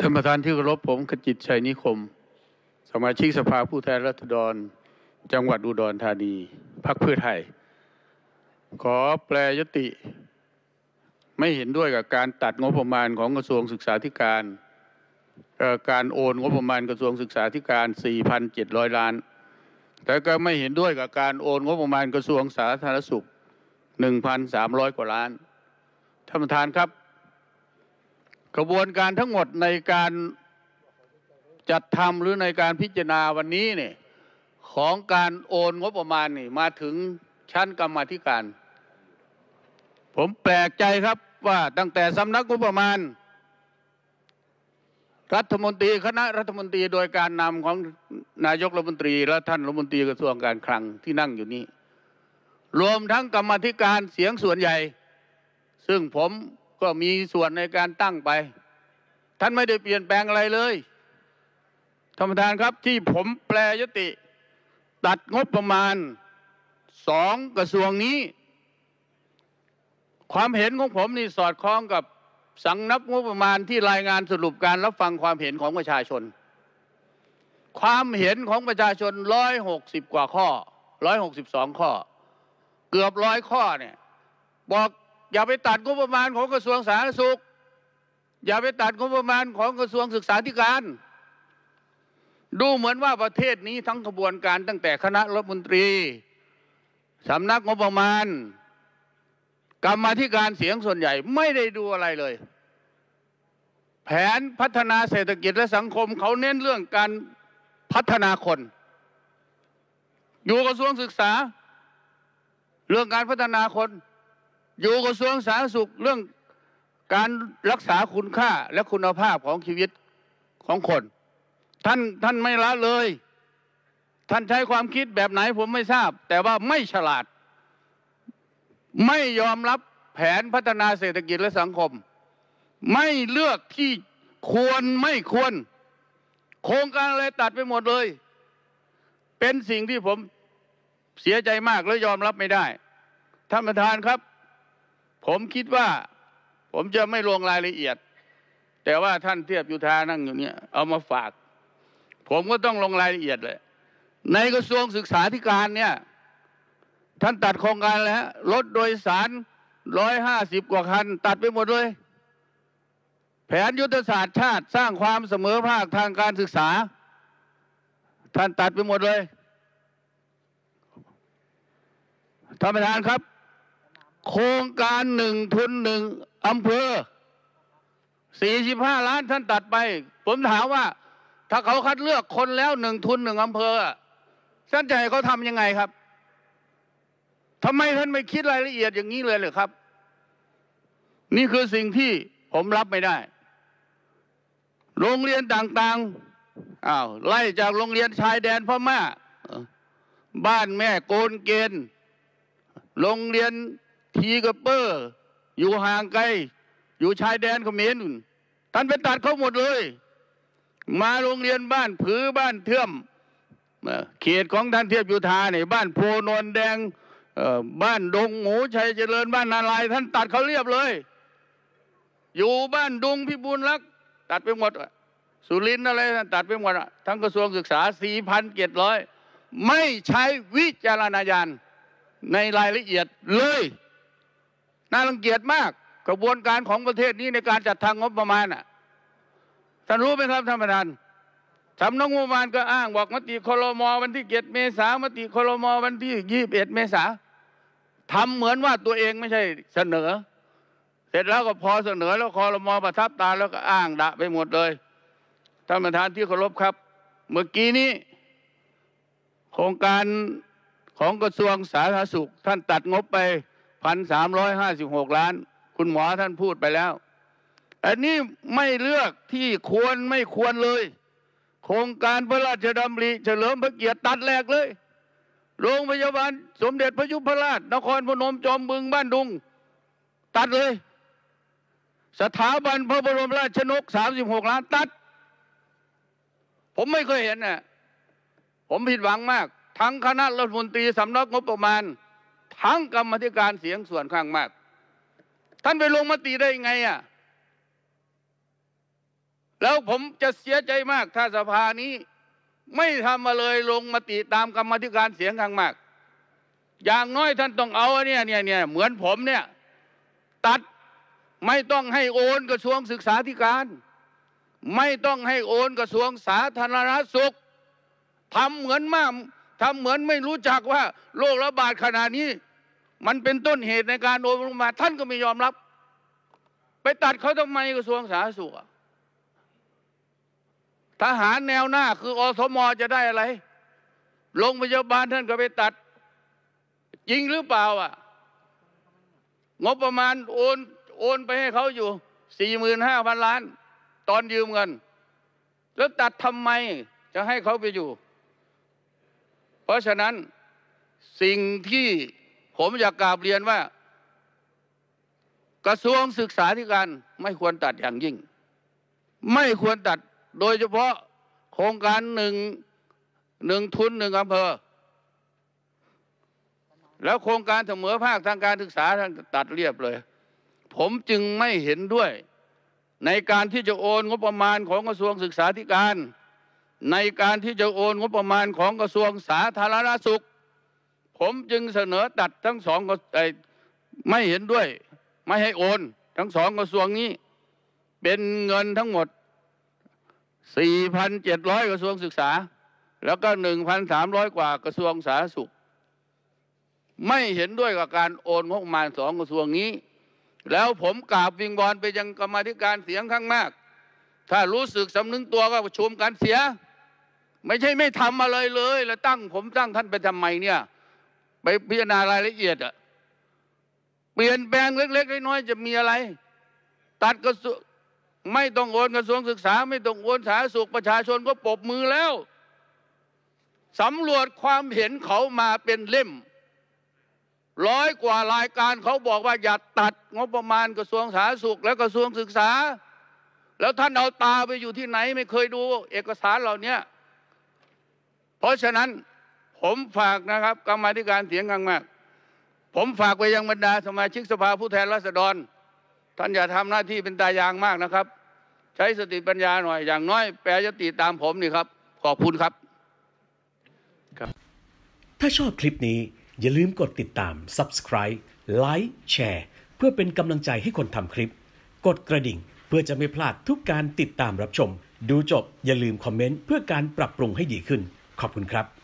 ท่านประธานที่เคารพผมขจิตชัยนิคม สมาชิกสภาผู้แทนราษฎร จังหวัดอุดรธานีพรรคเพื่อไทย ขอแปลยติ ไม่เห็นด้วยกับการตัดงบประมาณของกระทรวงศึกษาธิการ การโอนงบประมาณกระทรวงศึกษาธิการ 4,700 ล้าน แต่ก็ไม่เห็นด้วยกับการโอนงบประมาณกระทรวงสาธารณสุข 1,300 กว่าล้าน ท่านประธานครับ กระบวนการทั้งหมดในการจัดทำหรือในการพิจารณาวันนี้เนี่ยของการโอนงบประมาณนี่มาถึงชั้นกรรมธิการ ผมแปลกใจครับว่าตั้งแต่สำนักงบประมาณ รัฐมนตรีคณะรัฐมนตรีโดยการนำของนายกรัฐมนตรีและท่านรัฐมนตรีกระทรวงการคลังที่นั่งอยู่นี้ รวมทั้งกรรมธิการเสียงส่วนใหญ่ ซึ่งผม ก็มีส่วนในการตั้งไป ท่านไม่ได้เปลี่ยนแปลงอะไรเลยท่านประธานครับที่ผมแปลยติ ตัดงบประมาณสองกระทรวงนี้ ความเห็นของผมนี่สอดคล้องกับสังนับงบประมาณที่รายงานสรุปการรับฟังความเห็นของประชาชน ความเห็นของประชาชนร้อยหกสิบกว่าข้อร้อยหกสิบสองข้อ เกือบร้อยข้อเนี่ยบอก อย่าไปตัดงบประมาณของกระทรวงสาธารณสุข อย่าไปตัดงบประมาณของกระทรวงศึกษาธิการ ดูเหมือนว่าประเทศนี้ทั้งกระบวนการตั้งแต่คณะรัฐมนตรีสำนักงบประมาณ กรรมธิการเสียงส่วนใหญ่ไม่ได้ดูอะไรเลย แผนพัฒนาเศรษฐกิจและสังคมเขาเน้นเรื่องการพัฒนาคน อยู่กระทรวงศึกษา เรื่องการพัฒนาคน อยู่กระทรวงสาธารณสุขเรื่องการรักษาคุณค่าและคุณภาพของชีวิตของคน ท่านท่านไม่ละเลย ท่านใช้ความคิดแบบไหนผมไม่ทราบ แต่ว่าไม่ฉลาด ไม่ยอมรับแผนพัฒนาเศรษฐกิจและสังคม ไม่เลือกที่ควรไม่ควร โครงการอะไรตัดไปหมดเลย เป็นสิ่งที่ผมเสียใจมากและยอมรับไม่ได้ท่านประธานครับ ผมคิดว่า ผมจะไม่ลงรายละเอียด แต่ว่าท่านเทียบยุทานั่งอยู่เนี่ย เอามาฝาก ผมก็ต้องลงรายละเอียดเลย ในกระทรวงศึกษาธิการเนี่ย ท่านตัดโครงการแล้วรถโดยสารร้อยห้าสิบกว่าคัน ตัดไปหมดเลย แผนยุทธศาสตร์ชาติสร้างความเสมอภาคทางการศึกษา ท่านตัดไปหมดเลยท่านประธานครับ โครงการหนึ่งทุนหนึ่งอำเภอสี่สิบห้าล้านท่านตัดไป ผมถามว่า ถ้าเขาคัดเลือกคนแล้วหนึ่งทุนหนึ่งอำเภอท่านจะให้เขาทำยังไงครับทำไมท่านไม่คิดรายละเอียดอย่างนี้เลยเลยครับ นี่คือสิ่งที่ผมรับไม่ได้ โรงเรียนต่างๆอ้าวไล่จากโรงเรียนชายแดนพม่าบ้านแม่โกนเกณฑ์โรงเรียน ทีกระเปอร์ อยู่ห่างไกล อยู่ชายแดนเขมรท่านไปตัดเขาหมดเลย มาโรงเรียนบ้านผือบ้านเทื่อมเขตของท่านเทียบยุทาเนี่ยบ้านโพนนแดงบ้านดงหมูชัยเจริญบ้านนาลาย ท่านตัดเขาเรียบเลย อยู่บ้านดงพิบูลรัก ตัดไปหมด สุรินทร์อะไรท่านตัดไปหมดทั้งกระทรวงศึกษาสี่พันเจ็ดร้อยไม่ใช้วิจารณญาณในรายละเอียดเลย น่ารังเกียจมากกระบวนการของประเทศนี้ในการจัดทางงบประมาณอะท่านรู้ไหมครับท่านประธานสำนักงบประมาณก็อ้างบอกมติคลมวันที่เจ็ดเมษามติคลมวันที่ยี่สิบเอ็ดเมษาทำเหมือนว่าตัวเองไม่ใช่เสนอ เสร็จแล้วก็พอเสนอแล้วคอรมอประทับตาแล้วก็อ้างดะไปหมดเลยท่านประธานที่เคารพครับ เมื่อกี้นี้โครงการของกระทรวงสาธารณสุข ท่านตัดงบไป พันสามร้อยห้าสิบหกล้าน คุณหมอท่านพูดไปแล้ว อันนี้ไม่เลือกที่ควรไม่ควรเลย โครงการพระราชดำริเฉลิมพระเกียรติตัดแรกเลย โรงพยาบาลสมเด็จพระยุพราช นครพนมจอมบึงบ้านดุง ตัดเลย สถาบันพระบรมราชนกสามสิบหกล้านตัด ผมไม่เคยเห็นน่ะผมผิดหวังมาก ทั้งคณะรัฐมนตรีสำนักงบประมาณ ทั้งกรรมธิการเสียงส่วนข้างมาก ท่านไปลงมติได้ไงอะแล้วผมจะเสียใจมากถ้าสภานี้ ไม่ทำมาเลยลงมติตามกรรมธิการเสียงข้างมาก อย่างน้อยท่านต้องเอาเนี่ยเนี่ยเนี่ยเหมือนผมเนี่ย ตัดไม่ต้องให้โอนกระทรวงศึกษาธิการ ไม่ต้องให้โอนกระทรวงสาธารณสุขทำเหมือนมาก ทำเหมือนไม่รู้จักว่าโรคระบาดขนาดนี้ มันเป็นต้นเหตุในการโอนลงมา ท่านก็ไม่ยอมรับ ไปตัดเขาทำไมกระทรวงสาธารณสุขทหารแนวหน้า คืออสมจะได้อะไรโรงพยาบาลท่านก็ไปตัด จริงหรือเปล่าอะ งบประมาณโอนโอนไปให้เขาอยู่สี่หมื่นห้าพันล้าน ตอนยืมเงิน แล้วตัดทำไมจะให้เขาไปอยู่ เพราะฉะนั้นสิ่งที่ผมอยากกราบเรียนว่า กระทรวงศึกษาธิการไม่ควรตัดอย่างยิ่ง ไม่ควรตัดโดยเฉพาะโครงการหนึ่งหนึ่งทุนหนึ่งอำเภอ แล้วโครงการเสมอภาคทางการศึกษาทานตัดเรียบเลย ผมจึงไม่เห็นด้วยในการที่จะโอนงบประมาณของกระทรวงศึกษาธิการ ในการที่จะโอนงบประมาณของกระทรวงสาธารณสุข ผมจึงเสนอตัดทั้งสองไม่เห็นด้วย ไม่ให้โอนทั้งสองกระทรวงนี้ เป็นเงินทั้งหมด 4,700 กระทรวงศึกษา แล้วก็ 1,300 กว่ากระทรวงสาธารณสุข ไม่เห็นด้วยกับการโอนงบประมาณสองกระทรวงนี้ แล้วผมกราบวิงวอนไปยังกรรมธิการเสียงข้างมาก ถ้ารู้สึกสำนึกตัวก็ประชุมกันเสีย ไม่ใช่ไม่ทำอะไรเลย แล้วตั้งผมตั้งท่านไปทำไมเนี่ย ไปพิจารณารายละเอียดอะเปลี่ยนแปลงเล็ก ๆ น้อยๆจะมีอะไร ตัดกระทรวงไม่ต้องโอนกระทรวงศึกษา ไม่ต้องโอนสาธารณสุขประชาชนก็ปบมือแล้วสำรวจความเห็นเขามาเป็นเล่ม ร้อยกว่ารายการเขาบอกว่าอย่าตัดงบประมาณกระทรวงสาธารณสุข และกระทรวงศึกษา แล้วท่านเอาตาไปอยู่ที่ไหนไม่เคยดูเอกสารเหล่านี้ เพราะฉะนั้นผมฝากนะครับกรรมาธิการเสียงข้างมาก ผมฝากไปยังบรรดาสมาชิกสภาผู้แทนราษฎร ท่านอย่าทำหน้าที่เป็นตายางมากนะครับ ใช้สติปัญญาหน่อยอย่างน้อยแปรยติตามผมนี่ครับ ขอบคุณครับ ถ้าชอบคลิปนี้อย่าลืมกดติดตาม subscribe ไลค์แชร์เพื่อเป็นกำลังใจให้คนทำคลิป กดกระดิ่งเพื่อจะไม่พลาดทุกการติดตามรับชม ดูจบอย่าลืมคอมเมนต์เพื่อการปรับปรุงให้ดีขึ้น ขอบคุณครับ